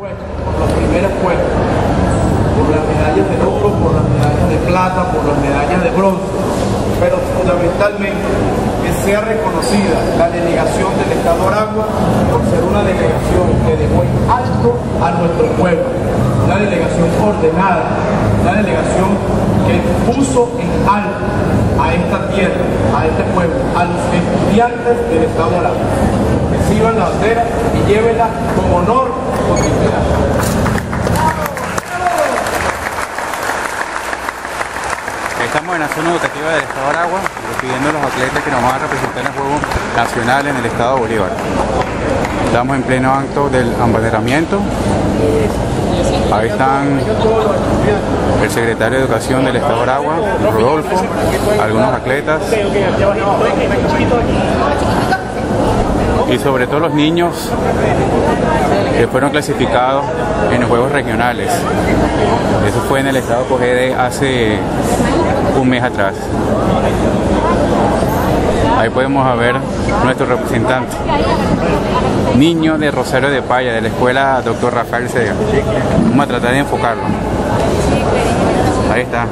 por los primeros puestos, por las medallas de oro, por las medallas de plata, por las medallas de bronce, pero fundamentalmente que sea reconocida la delegación del Estado Aragua por ser una delegación que dejó en alto a nuestro pueblo, una delegación ordenada, una delegación que puso en alto a esta tierra, a este pueblo, a los estudiantes del Estado Aragua. Reciban la bandera y llévenla con honor y con dignidad. Estamos en la zona educativa del Estado de Aragua, despidiendo a los atletas que nos van a representar en el Juego Nacional en el Estado de Bolívar. Estamos en pleno acto del embanderamiento. Ahí están el secretario de Educación del Estado de Aragua, Rodolfo, algunos atletas y sobre todo los niños que fueron clasificados en los Juegos Regionales. Eso fue en el estado Cogede hace un mes atrás. Ahí podemos ver nuestro representante, niño de Rosario de Paya, de la escuela Dr. Rafael Sega. Vamos a tratar de enfocarlo. Ahí está.